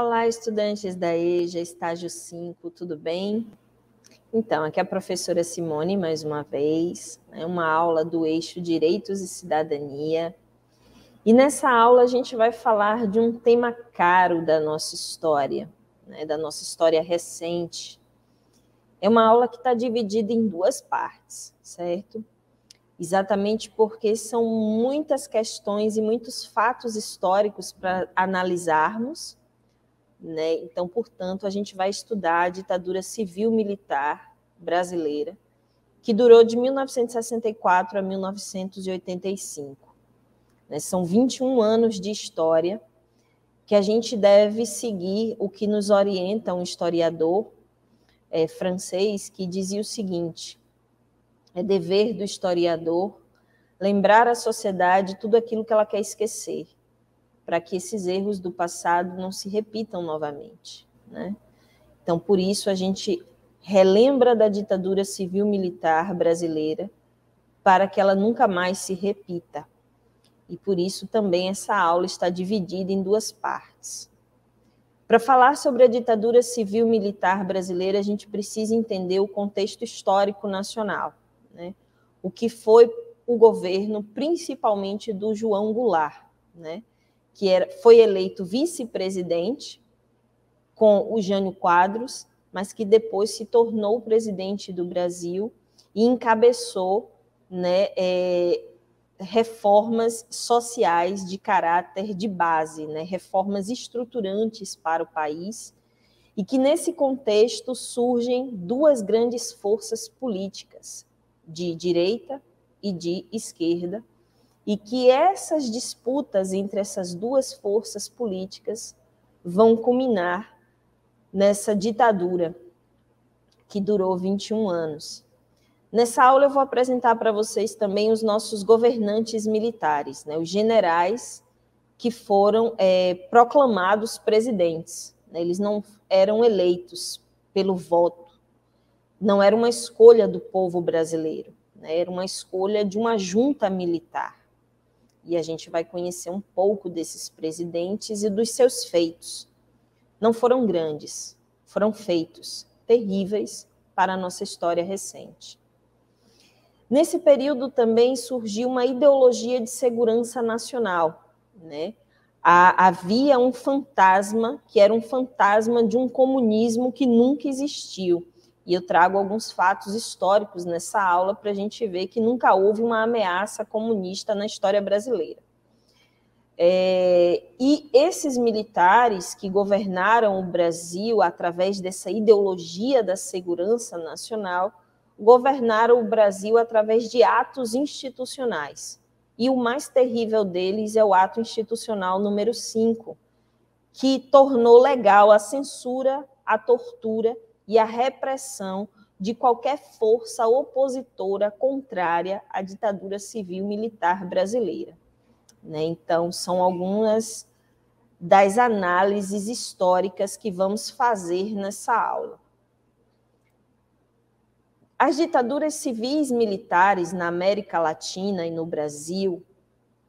Olá, estudantes da EJA, estágio 5, tudo bem? Então, aqui é a professora Simone, mais uma vez, é uma aula do eixo Direitos e Cidadania. E nessa aula a gente vai falar de um tema caro da nossa história, né, da nossa história recente. É uma aula que está dividida em duas partes, certo? Exatamente porque são muitas questões e muitos fatos históricos para analisarmos né? Então, portanto, a gente vai estudar a ditadura civil-militar brasileira, que durou de 1964 a 1985. Né? São 21 anos de história que a gente deve seguir o que nos orienta um historiador é, francês que dizia o seguinte: é dever do historiador lembrar à sociedade tudo aquilo que ela quer esquecer para que esses erros do passado não se repitam novamente. Né? Então, por isso, a gente relembra da ditadura civil-militar brasileira para que ela nunca mais se repita. E por isso também essa aula está dividida em duas partes. Para falar sobre a ditadura civil-militar brasileira, a gente precisa entender o contexto histórico nacional. Né? O que foi o governo, principalmente do João Goulart, né? Que era, foi eleito vice-presidente com o Jânio Quadros, mas que depois se tornou presidente do Brasil e encabeçou né, é, reformas sociais de caráter de base, né, reformas estruturantes para o país, e que nesse contexto surgem duas grandes forças políticas, de direita e de esquerda, e que essas disputas entre essas duas forças políticas vão culminar nessa ditadura que durou 21 anos. Nessa aula eu vou apresentar para vocês também os nossos governantes militares, né, os generais que foram é, proclamados presidentes. Né, eles não eram eleitos pelo voto, não era uma escolha do povo brasileiro, né, era uma escolha de uma junta militar e a gente vai conhecer um pouco desses presidentes e dos seus feitos. Não foram grandes, foram feitos terríveis para a nossa história recente. Nesse período também surgiu uma ideologia de segurança nacional, né? havia um fantasma que era um fantasma de um comunismo que nunca existiu e eu trago alguns fatos históricos nessa aula para a gente ver que nunca houve uma ameaça comunista na história brasileira. É, e esses militares que governaram o Brasil através dessa ideologia da segurança nacional, governaram o Brasil através de atos institucionais. E o mais terrível deles é o ato institucional número 5, que tornou legal a censura, a tortura e a repressão de qualquer força opositora contrária à ditadura civil militar brasileira. Né? Então, são algumas das análises históricas que vamos fazer nessa aula. As ditaduras civis militares na América Latina e no Brasil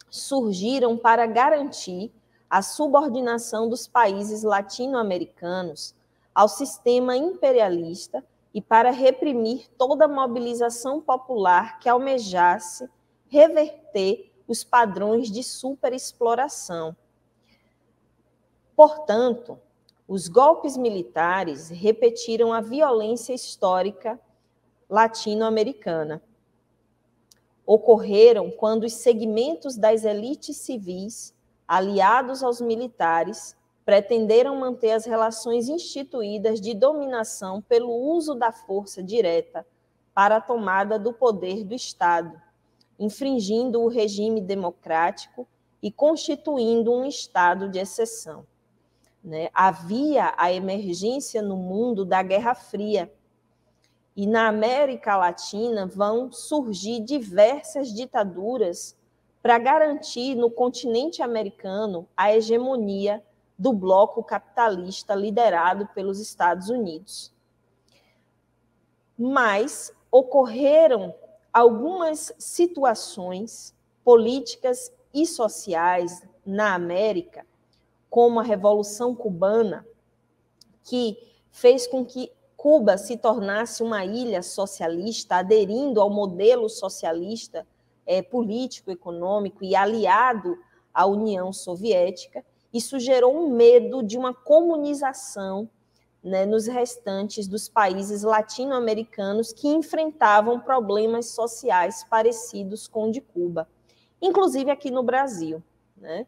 surgiram para garantir a subordinação dos países latino-americanos ao sistema imperialista e para reprimir toda mobilização popular que almejasse reverter os padrões de superexploração. Portanto, os golpes militares repetiram a violência histórica latino-americana. Ocorreram quando os segmentos das elites civis, aliados aos militares, pretenderam manter as relações instituídas de dominação pelo uso da força direta para a tomada do poder do Estado, infringindo o regime democrático e constituindo um estado de exceção. Né? Havia a emergência no mundo da Guerra Fria, e na América Latina vão surgir diversas ditaduras para garantir no continente americano a hegemonia do bloco capitalista liderado pelos Estados Unidos. Mas ocorreram algumas situações políticas e sociais na América como a Revolução Cubana, que fez com que Cuba se tornasse uma ilha socialista, aderindo ao modelo socialista é, político, econômico e aliado à União Soviética, isso gerou um medo de uma comunização né, nos restantes dos países latino-americanos que enfrentavam problemas sociais parecidos com o de Cuba, inclusive aqui no Brasil. Né?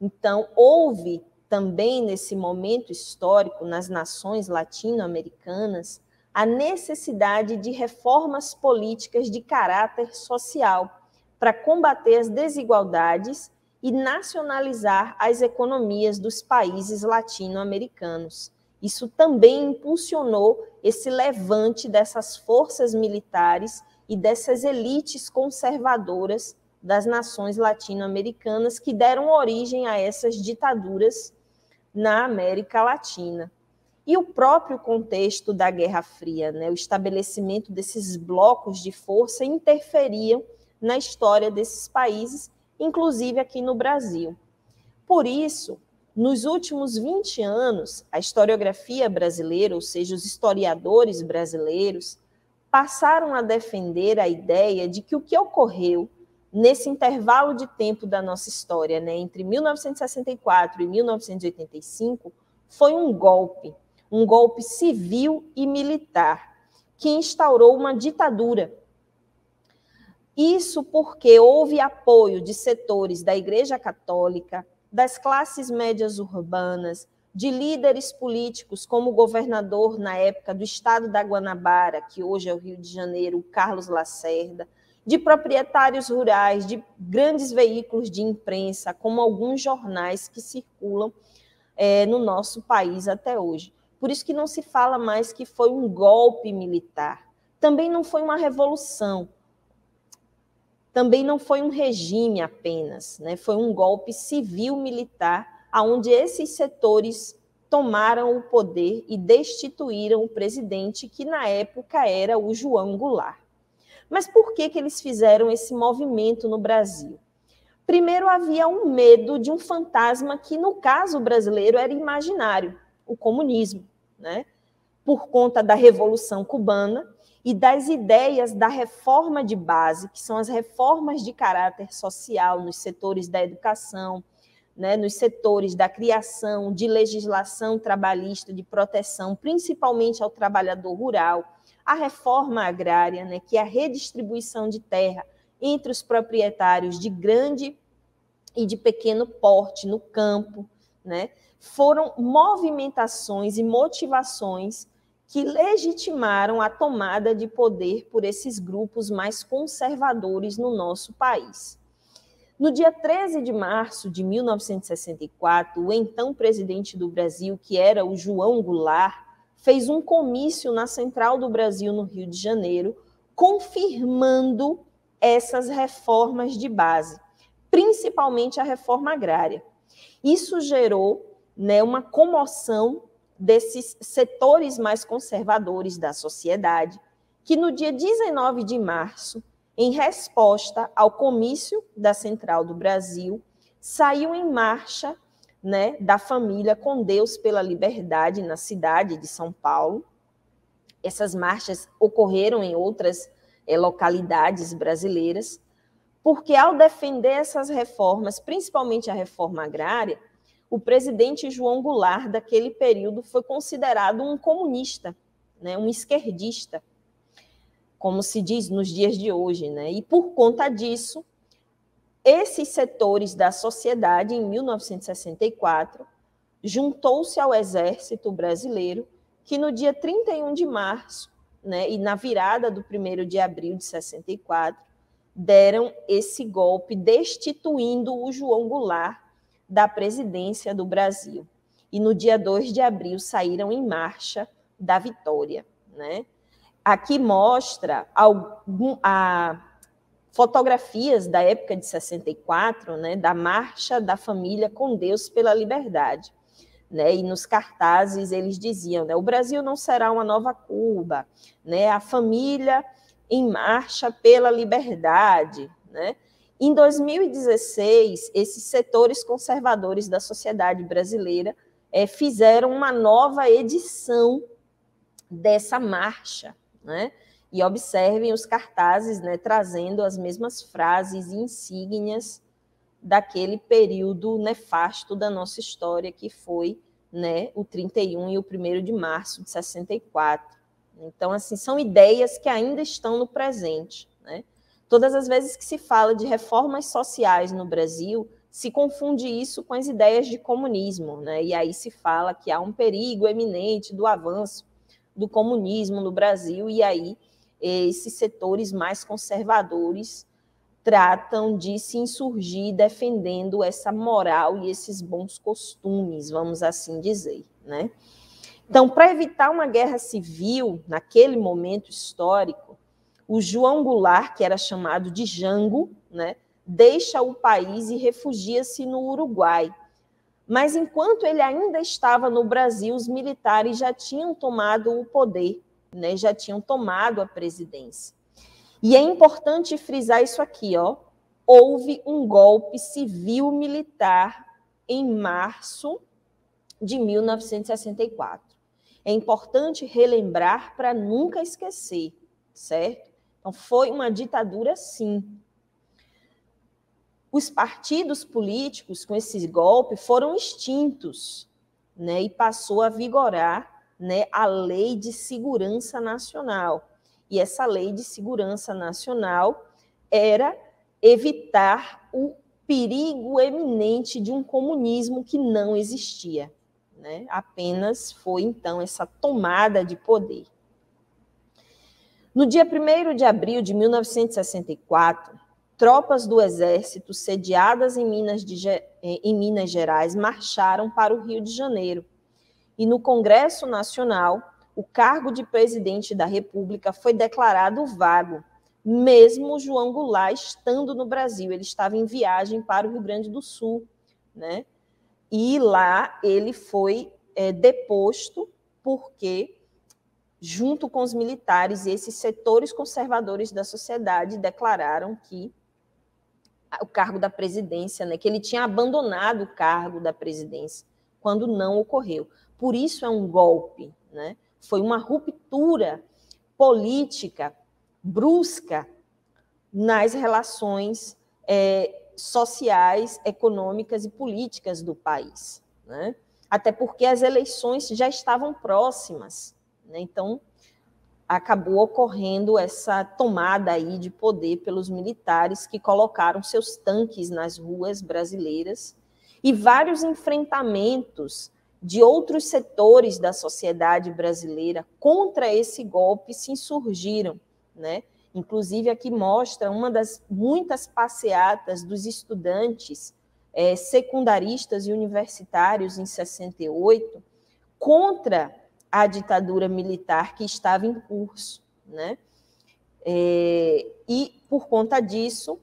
Então, houve também nesse momento histórico nas nações latino-americanas a necessidade de reformas políticas de caráter social para combater as desigualdades e nacionalizar as economias dos países latino-americanos. Isso também impulsionou esse levante dessas forças militares e dessas elites conservadoras das nações latino-americanas que deram origem a essas ditaduras na América Latina. E o próprio contexto da Guerra Fria, né, o estabelecimento desses blocos de força interferiam na história desses países, inclusive aqui no Brasil. Por isso, nos últimos 20 anos, a historiografia brasileira, ou seja, os historiadores brasileiros, passaram a defender a ideia de que o que ocorreu nesse intervalo de tempo da nossa história, né, entre 1964 e 1985, foi um golpe, um golpe civil e militar, que instaurou uma ditadura. Isso porque houve apoio de setores da Igreja Católica, das classes médias urbanas, de líderes políticos, como o governador na época do estado da Guanabara, que hoje é o Rio de Janeiro, Carlos Lacerda, de proprietários rurais, de grandes veículos de imprensa, como alguns jornais que circulam é, no nosso país até hoje. Por isso que não se fala mais que foi um golpe militar. Também não foi uma revolução, também não foi um regime apenas, né? foi um golpe civil-militar, onde esses setores tomaram o poder e destituíram o presidente, que na época era o João Goulart. Mas por que, que eles fizeram esse movimento no Brasil? Primeiro, havia um medo de um fantasma que, no caso brasileiro, era imaginário, o comunismo, né? por conta da Revolução Cubana e das ideias da reforma de base, que são as reformas de caráter social nos setores da educação, né, nos setores da criação de legislação trabalhista de proteção, principalmente ao trabalhador rural, a reforma agrária, né, que é a redistribuição de terra entre os proprietários de grande e de pequeno porte no campo, né, foram movimentações e motivações que legitimaram a tomada de poder por esses grupos mais conservadores no nosso país. No dia 13 de março de 1964, o então presidente do Brasil, que era o João Goulart, fez um comício na Central do Brasil, no Rio de Janeiro, confirmando essas reformas de base, principalmente a reforma agrária. Isso gerou né, uma comoção desses setores mais conservadores da sociedade, que no dia 19 de março, em resposta ao comício da Central do Brasil, saiu em marcha né, da família com Deus pela Liberdade na cidade de São Paulo. Essas marchas ocorreram em outras é, localidades brasileiras, porque ao defender essas reformas, principalmente a reforma agrária, o presidente João Goulart, daquele período, foi considerado um comunista, né, um esquerdista, como se diz nos dias de hoje. Né? E por conta disso, esses setores da sociedade, em 1964, juntou-se ao Exército Brasileiro, que no dia 31 de março, né, e na virada do 1 de abril de 64, deram esse golpe, destituindo o João Goulart da presidência do Brasil. E no dia 2 de abril saíram em marcha da vitória. Né? Aqui mostra algum, a, fotografias da época de 64, né, da marcha da família com Deus pela liberdade. Né, e nos cartazes eles diziam: né, o Brasil não será uma nova Cuba, né, a família em marcha pela liberdade. Né, Em 2016, esses setores conservadores da sociedade brasileira é, fizeram uma nova edição dessa marcha, né? E observem os cartazes, né, trazendo as mesmas frases e insígnias daquele período nefasto da nossa história, que foi né, o 31 e o 1 de março de 64. Então, assim, são ideias que ainda estão no presente. Né? Todas as vezes que se fala de reformas sociais no Brasil, se confunde isso com as ideias de comunismo, né? e aí se fala que há um perigo eminente do avanço do comunismo no Brasil, e aí esses setores mais conservadores tratam de se insurgir defendendo essa moral e esses bons costumes, vamos assim dizer, né? Então, para evitar uma guerra civil naquele momento histórico, o João Goulart, que era chamado de Jango, né, deixa o país e refugia-se no Uruguai. Mas enquanto ele ainda estava no Brasil, os militares já tinham tomado o poder, né, já tinham tomado a presidência. E é importante frisar isso aqui, ó. Houve um golpe civil-militar em março de 1964. É importante relembrar para nunca esquecer, certo? Então, foi uma ditadura, sim. Os partidos políticos, com esse golpe, foram extintos, né? E passou a vigorar né, a Lei de Segurança Nacional e essa lei de segurança nacional era evitar o perigo eminente de um comunismo que não existia. Né? Apenas foi, então, essa tomada de poder. No dia 1 de abril de 1964, tropas do Exército sediadas em Minas, de, em Minas Gerais marcharam para o Rio de Janeiro. E no Congresso Nacional, o cargo de presidente da República foi declarado vago, mesmo João Goulart estando no Brasil. Ele estava em viagem para o Rio Grande do Sul, né? E lá ele foi é, deposto porque, junto com os militares e esses setores conservadores da sociedade, declararam que o cargo da presidência, né, que ele tinha abandonado o cargo da presidência, quando não ocorreu. Por isso é um golpe, né? Foi uma ruptura política brusca nas relações é, sociais, econômicas e políticas do país. Né? Até porque as eleições já estavam próximas. Né? Então, acabou ocorrendo essa tomada aí de poder pelos militares que colocaram seus tanques nas ruas brasileiras e vários enfrentamentos de outros setores da sociedade brasileira contra esse golpe se insurgiram, né? Inclusive aqui mostra uma das muitas passeatas dos estudantes é, secundaristas e universitários em 68 contra a ditadura militar que estava em curso, né? É, e por conta disso,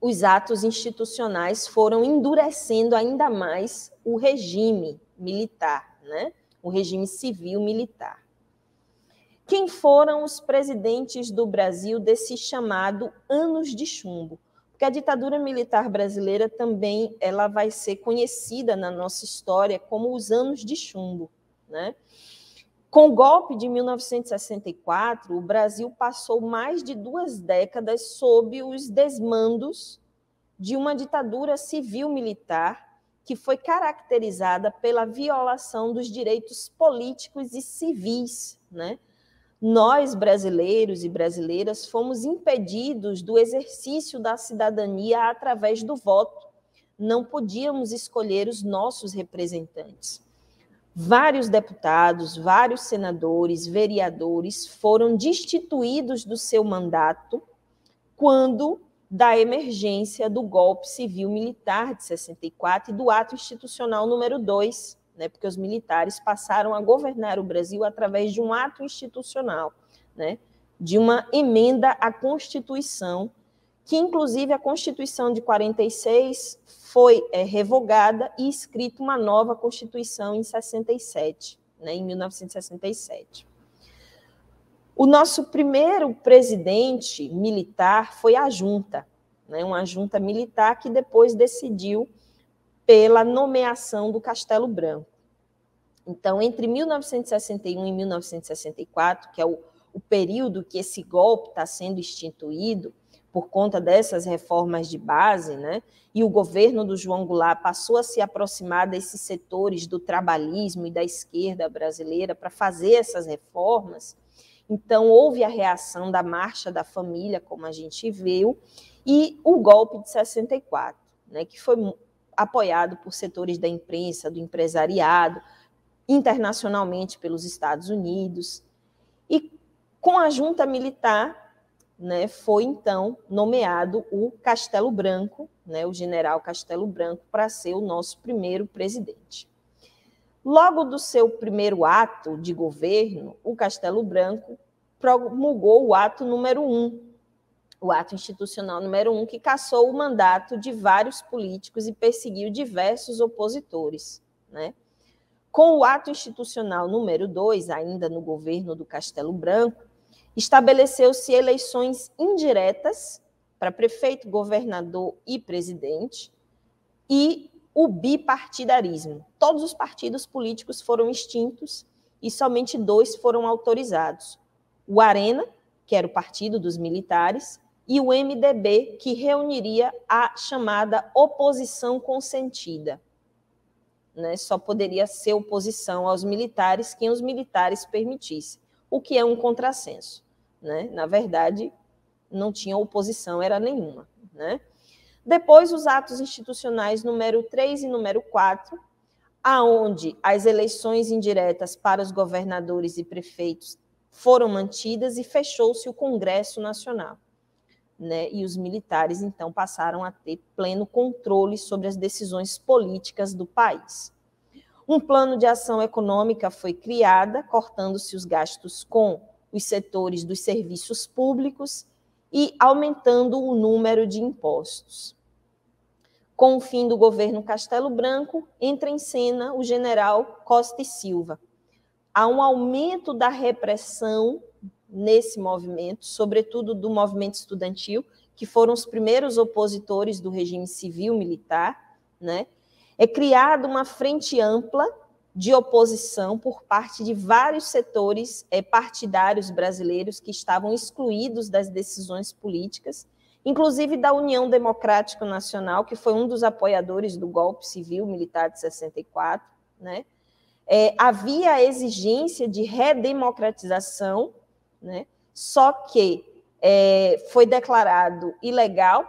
os atos institucionais foram endurecendo ainda mais o regime militar, né? o regime civil militar. Quem foram os presidentes do Brasil desse chamado anos de chumbo? Porque a ditadura militar brasileira também ela vai ser conhecida na nossa história como os anos de chumbo, né? Com o golpe de 1964, o Brasil passou mais de duas décadas sob os desmandos de uma ditadura civil-militar que foi caracterizada pela violação dos direitos políticos e civis. Né? Nós, brasileiros e brasileiras, fomos impedidos do exercício da cidadania através do voto. Não podíamos escolher os nossos representantes. Vários deputados, vários senadores, vereadores foram destituídos do seu mandato quando da emergência do golpe civil-militar de 64 e do ato institucional número 2, né, porque os militares passaram a governar o Brasil através de um ato institucional, né, de uma emenda à Constituição, que inclusive a Constituição de 46 foi é, revogada e escrita uma nova Constituição em 67, né, em 1967. O nosso primeiro presidente militar foi a junta, né, uma junta militar que depois decidiu pela nomeação do Castelo Branco. Então, entre 1961 e 1964, que é o, o período que esse golpe está sendo instituído, por conta dessas reformas de base, né? E o governo do João Goulart passou a se aproximar desses setores do trabalhismo e da esquerda brasileira para fazer essas reformas. Então, houve a reação da Marcha da Família, como a gente viu, e o golpe de 64, né, que foi apoiado por setores da imprensa, do empresariado, internacionalmente pelos Estados Unidos. E com a junta militar, né, foi então nomeado o Castelo Branco, né, o general Castelo Branco, para ser o nosso primeiro presidente. Logo do seu primeiro ato de governo, o Castelo Branco promulgou o ato número um, o ato institucional número um, que cassou o mandato de vários políticos e perseguiu diversos opositores. Né? Com o ato institucional número dois, ainda no governo do Castelo Branco, estabeleceu-se eleições indiretas para prefeito, governador e presidente e o bipartidarismo. Todos os partidos políticos foram extintos e somente dois foram autorizados: o Arena, que era o partido dos militares, e o MDB, que reuniria a chamada oposição consentida. Né? Só poderia ser oposição aos militares quem os militares permitissem, o que é um contrassenso né? Na verdade, não tinha oposição, era nenhuma, né? Depois, os atos institucionais número 3 e número 4, aonde as eleições indiretas para os governadores e prefeitos foram mantidas e fechou-se o Congresso Nacional. Né? E os militares, então, passaram a ter pleno controle sobre as decisões políticas do país. Um plano de ação econômica foi criada, cortando-se os gastos com os setores dos serviços públicos e aumentando o número de impostos. Com o fim do governo Castelo Branco, entra em cena o general Costa e Silva. Há um aumento da repressão nesse movimento, sobretudo do movimento estudantil, que foram os primeiros opositores do regime civil-militar, né? É criada uma frente ampla de oposição por parte de vários setores é, partidários brasileiros que estavam excluídos das decisões políticas, inclusive da União Democrática Nacional, que foi um dos apoiadores do golpe civil militar de 64. Né? É, havia a exigência de redemocratização, né? só que é, foi declarado ilegal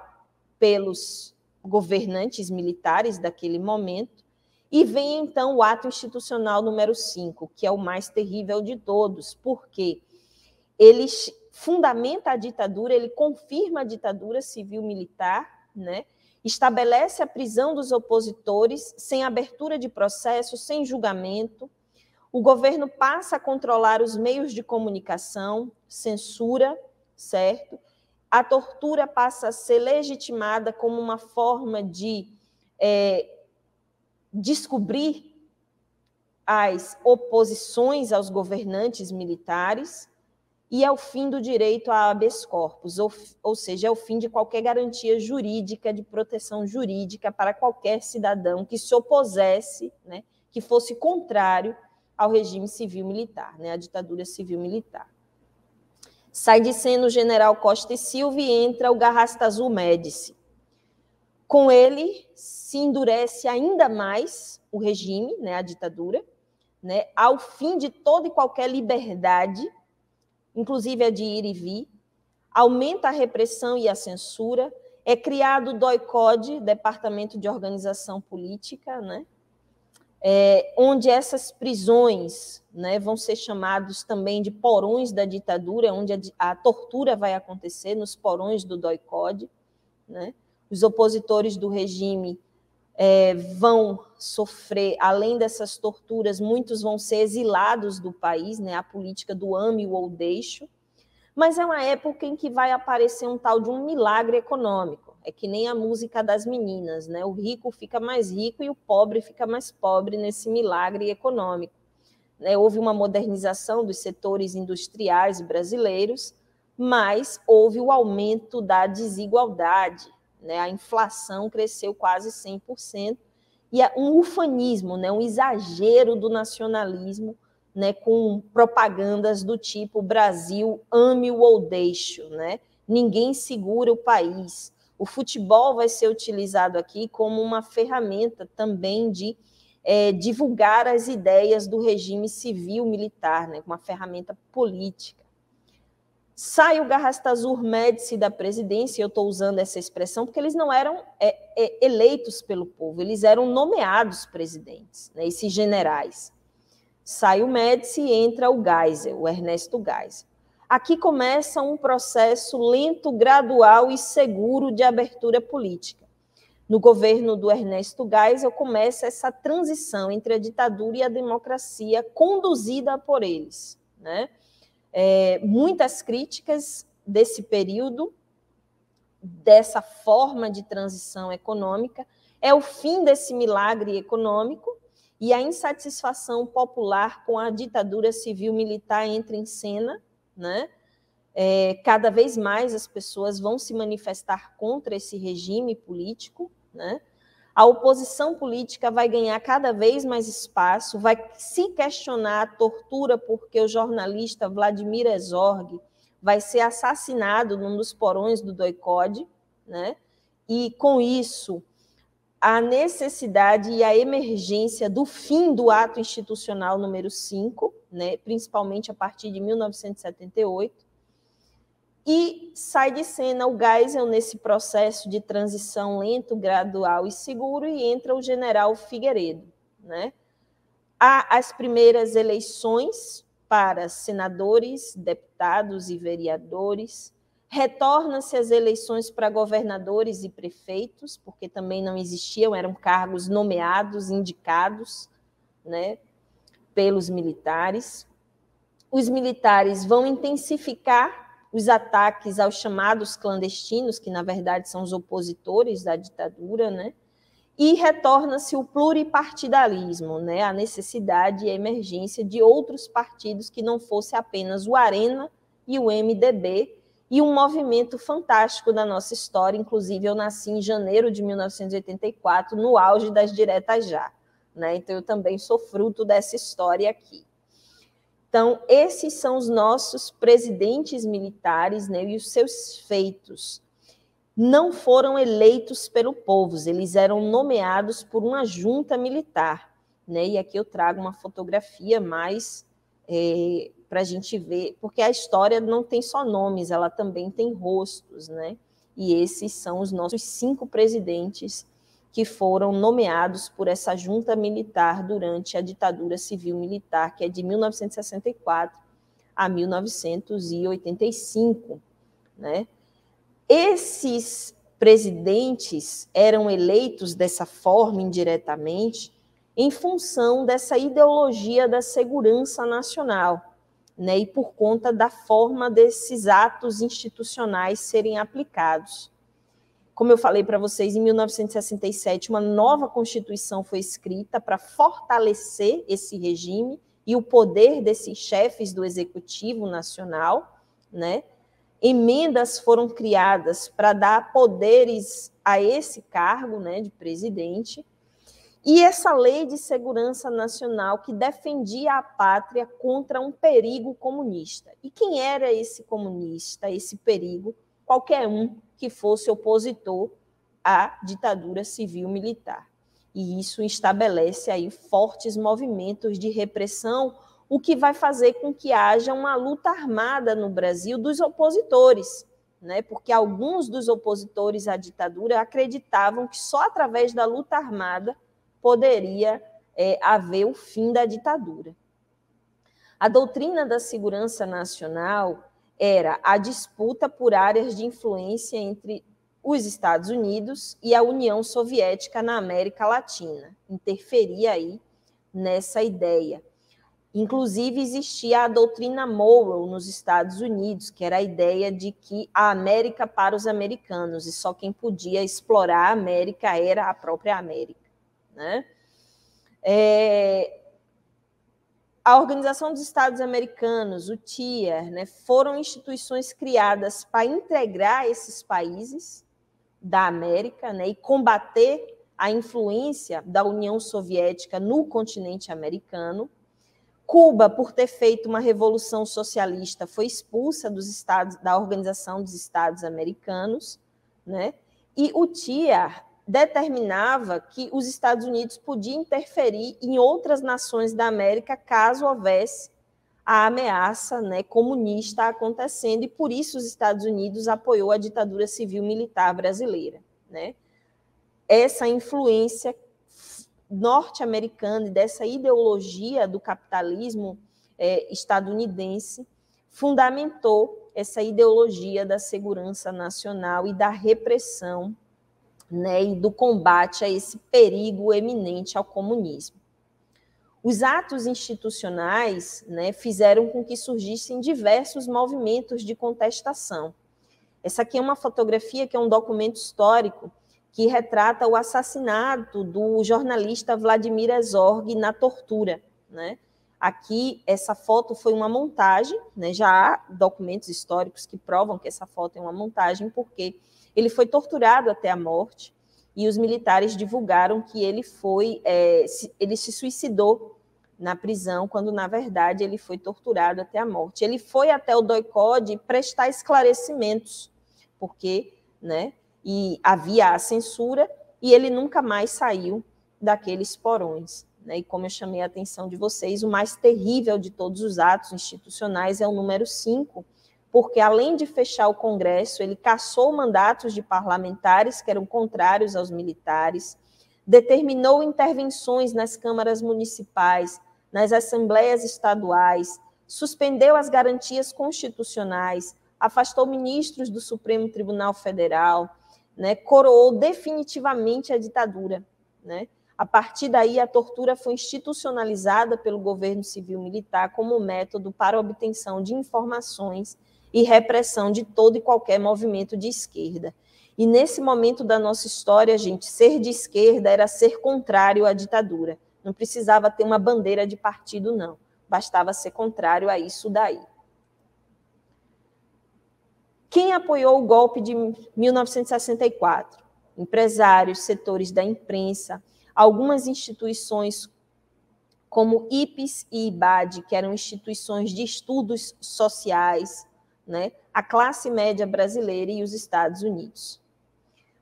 pelos governantes militares daquele momento, e vem então o ato institucional número 5, que é o mais terrível de todos, porque ele fundamenta a ditadura, ele confirma a ditadura civil-militar, né? estabelece a prisão dos opositores sem abertura de processo, sem julgamento. O governo passa a controlar os meios de comunicação, censura, certo? A tortura passa a ser legitimada como uma forma de é, descobrir as oposições aos governantes militares e é o fim do direito a habeas corpus, ou, ou seja, é o fim de qualquer garantia jurídica, de proteção jurídica para qualquer cidadão que se opusesse, né, que fosse contrário ao regime civil-militar, né, à ditadura civil-militar. Sai de cena o general Costa e Silva e entra o Garrasta Azul Médici. Com ele, se endurece ainda mais o regime, né, a ditadura, né, ao fim de toda e qualquer liberdade, inclusive a de ir e vir, aumenta a repressão e a censura, é criado o DOI-CODE, Departamento de Organização Política, né, é, onde essas prisões né, vão ser chamados também de porões da ditadura, onde a, a tortura vai acontecer nos porões do DOI-CODE, né, os opositores do regime é, vão sofrer, além dessas torturas, muitos vão ser exilados do país, né, a política do ame ou deixo, mas é uma época em que vai aparecer um tal de um milagre econômico, é que nem a música das meninas, né, o rico fica mais rico e o pobre fica mais pobre nesse milagre econômico. Né, houve uma modernização dos setores industriais brasileiros, mas houve o aumento da desigualdade, né? A inflação cresceu quase 100%, e um ufanismo, né? um exagero do nacionalismo, né? com propagandas do tipo Brasil ame-o ou deixe né? ninguém segura o país. O futebol vai ser utilizado aqui como uma ferramenta também de é, divulgar as ideias do regime civil-militar, né? uma ferramenta política. Sai o Garrastazur Médici da presidência, eu estou usando essa expressão porque eles não eram é, é, eleitos pelo povo, eles eram nomeados presidentes, né, esses generais. Sai o Médici e entra o Geisel, o Ernesto Geisel. Aqui começa um processo lento, gradual e seguro de abertura política. No governo do Ernesto Geisel começa essa transição entre a ditadura e a democracia conduzida por eles, né? É, muitas críticas desse período, dessa forma de transição econômica, é o fim desse milagre econômico e a insatisfação popular com a ditadura civil-militar entra em cena, né? É, cada vez mais as pessoas vão se manifestar contra esse regime político, né? A oposição política vai ganhar cada vez mais espaço, vai se questionar a tortura porque o jornalista Vladimir Herzog vai ser assassinado num dos porões do doicode, né? E com isso, a necessidade e a emergência do fim do ato institucional número 5, né, principalmente a partir de 1978, e sai de cena o Geisel nesse processo de transição lento, gradual e seguro, e entra o general Figueiredo. Né? Há as primeiras eleições para senadores, deputados e vereadores, retorna-se as eleições para governadores e prefeitos, porque também não existiam, eram cargos nomeados, indicados né, pelos militares. Os militares vão intensificar os ataques aos chamados clandestinos, que na verdade são os opositores da ditadura, né? E retorna-se o pluripartidarismo, né? A necessidade e a emergência de outros partidos que não fosse apenas o Arena e o MDB, e um movimento fantástico da nossa história. Inclusive, eu nasci em janeiro de 1984, no auge das diretas já. Né? Então, eu também sou fruto dessa história aqui. Então, esses são os nossos presidentes militares né, e os seus feitos. Não foram eleitos pelo povo, eles eram nomeados por uma junta militar. Né? E aqui eu trago uma fotografia mais é, para a gente ver, porque a história não tem só nomes, ela também tem rostos. Né? E esses são os nossos cinco presidentes que foram nomeados por essa junta militar durante a ditadura civil-militar, que é de 1964 a 1985. Né? Esses presidentes eram eleitos dessa forma, indiretamente, em função dessa ideologia da segurança nacional, né? e por conta da forma desses atos institucionais serem aplicados. Como eu falei para vocês, em 1967, uma nova Constituição foi escrita para fortalecer esse regime e o poder desses chefes do Executivo Nacional, né? Emendas foram criadas para dar poderes a esse cargo, né, de presidente. E essa lei de segurança nacional que defendia a pátria contra um perigo comunista. E quem era esse comunista, esse perigo? Qualquer um que fosse opositor à ditadura civil-militar. E isso estabelece aí fortes movimentos de repressão, o que vai fazer com que haja uma luta armada no Brasil dos opositores, né? Porque alguns dos opositores à ditadura acreditavam que só através da luta armada poderia é, haver o fim da ditadura. A doutrina da segurança nacional era a disputa por áreas de influência entre os Estados Unidos e a União Soviética na América Latina. Interferia aí nessa ideia. Inclusive, existia a doutrina Monroe nos Estados Unidos, que era a ideia de que a América para os americanos, e só quem podia explorar a América era a própria América. Né? É, a Organização dos Estados Americanos, o TIER, né, foram instituições criadas para integrar esses países da América né, e combater a influência da União Soviética no continente americano. Cuba, por ter feito uma revolução socialista, foi expulsa dos estados da Organização dos Estados Americanos, né? E o TIA determinava que os Estados Unidos podiam interferir em outras nações da América caso houvesse a ameaça né, comunista acontecendo, e por isso os Estados Unidos apoiou a ditadura civil-militar brasileira. Né? Essa influência norte-americana e dessa ideologia do capitalismo é, estadunidense fundamentou essa ideologia da segurança nacional e da repressão né, e do combate a esse perigo eminente ao comunismo. Os atos institucionais né, fizeram com que surgissem diversos movimentos de contestação. Essa aqui é uma fotografia que é um documento histórico que retrata o assassinato do jornalista Vladimir Herzog na tortura. Né? Aqui, essa foto foi uma montagem, né? já há documentos históricos que provam que essa foto é uma montagem, porque ele foi torturado até a morte e os militares divulgaram que ele foi, é, ele se suicidou na prisão, quando na verdade ele foi torturado até a morte. Ele foi até o DOICOD prestar esclarecimentos, porque, né, e havia a censura e ele nunca mais saiu daqueles porões. Né? E como eu chamei a atenção de vocês, o mais terrível de todos os atos institucionais é o número 5, porque além de fechar o Congresso, ele cassou mandatos de parlamentares que eram contrários aos militares, determinou intervenções nas câmaras municipais, nas assembleias estaduais, suspendeu as garantias constitucionais, afastou ministros do Supremo Tribunal Federal, né, coroou definitivamente a ditadura. Né? A partir daí, a tortura foi institucionalizada pelo governo civil-militar como método para obtenção de informações e repressão de todo e qualquer movimento de esquerda. E nesse momento da nossa história, gente, ser de esquerda era ser contrário à ditadura. Não precisava ter uma bandeira de partido, não. Bastava ser contrário a isso daí. Quem apoiou o golpe de 1964? Empresários, setores da imprensa, algumas instituições como IPES e IBAD, que eram instituições de estudos sociais, né, a classe média brasileira e os Estados Unidos.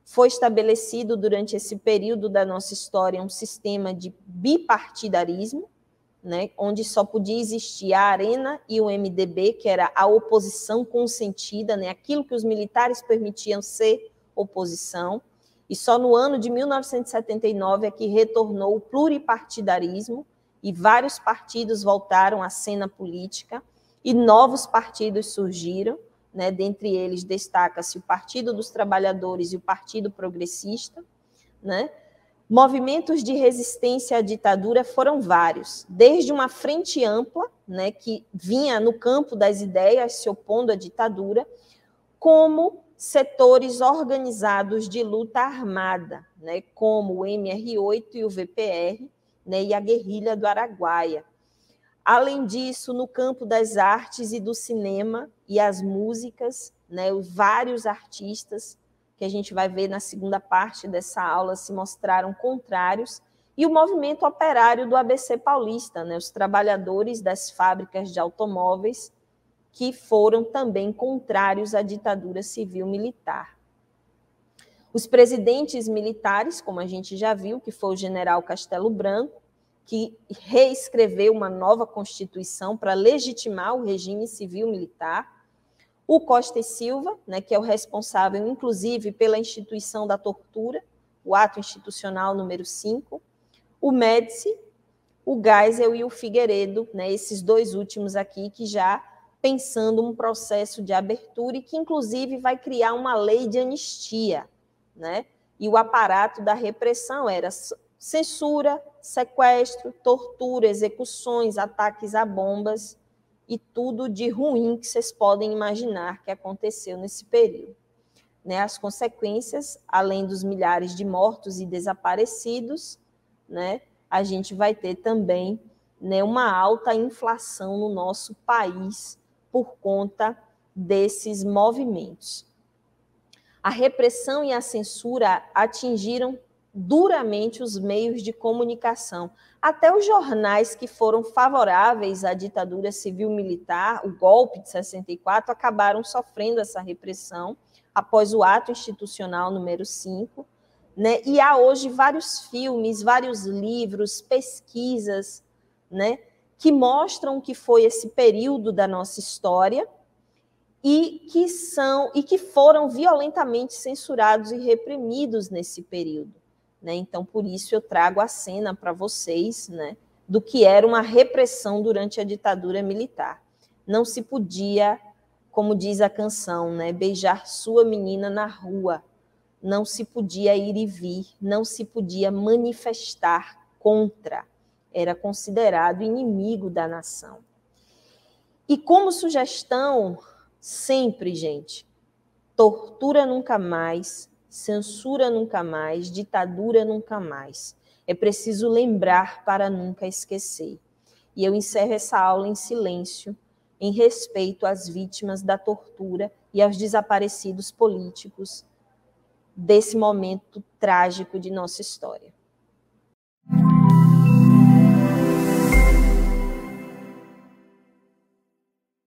Foi estabelecido durante esse período da nossa história um sistema de bipartidarismo, né, onde só podia existir a Arena e o MDB, que era a oposição consentida, né, aquilo que os militares permitiam ser oposição, e só no ano de 1979 é que retornou o pluripartidarismo e vários partidos voltaram à cena política e novos partidos surgiram, né? dentre eles destaca-se o Partido dos Trabalhadores e o Partido Progressista. Né? Movimentos de resistência à ditadura foram vários, desde uma frente ampla, né, que vinha no campo das ideias se opondo à ditadura, como setores organizados de luta armada, né, como o MR8 e o VPR, né, e a guerrilha do Araguaia, Além disso, no campo das artes e do cinema e as músicas, né, vários artistas que a gente vai ver na segunda parte dessa aula se mostraram contrários, e o movimento operário do ABC Paulista, né, os trabalhadores das fábricas de automóveis, que foram também contrários à ditadura civil-militar. Os presidentes militares, como a gente já viu, que foi o general Castelo Branco, que reescreveu uma nova Constituição para legitimar o regime civil-militar. O Costa e Silva, né, que é o responsável, inclusive, pela instituição da tortura, o ato institucional número 5. O Médici, o Geisel e o Figueiredo, né, esses dois últimos aqui, que já pensando um processo de abertura e que, inclusive, vai criar uma lei de anistia. Né? E o aparato da repressão era censura, sequestro, tortura, execuções, ataques a bombas e tudo de ruim que vocês podem imaginar que aconteceu nesse período. Né, as consequências, além dos milhares de mortos e desaparecidos, né, a gente vai ter também né, uma alta inflação no nosso país por conta desses movimentos. A repressão e a censura atingiram duramente os meios de comunicação. Até os jornais que foram favoráveis à ditadura civil-militar, o golpe de 64, acabaram sofrendo essa repressão após o ato institucional número 5. Né? E há hoje vários filmes, vários livros, pesquisas né, que mostram que foi esse período da nossa história e que são e que foram violentamente censurados e reprimidos nesse período. Né? Então, por isso eu trago a cena para vocês né, do que era uma repressão durante a ditadura militar. Não se podia, como diz a canção, né, beijar sua menina na rua, não se podia ir e vir, não se podia manifestar contra, era considerado inimigo da nação. E como sugestão, sempre, gente, tortura nunca mais, censura nunca mais, ditadura nunca mais. É preciso lembrar para nunca esquecer. E eu encerro essa aula em silêncio, em respeito às vítimas da tortura e aos desaparecidos políticos desse momento trágico de nossa história.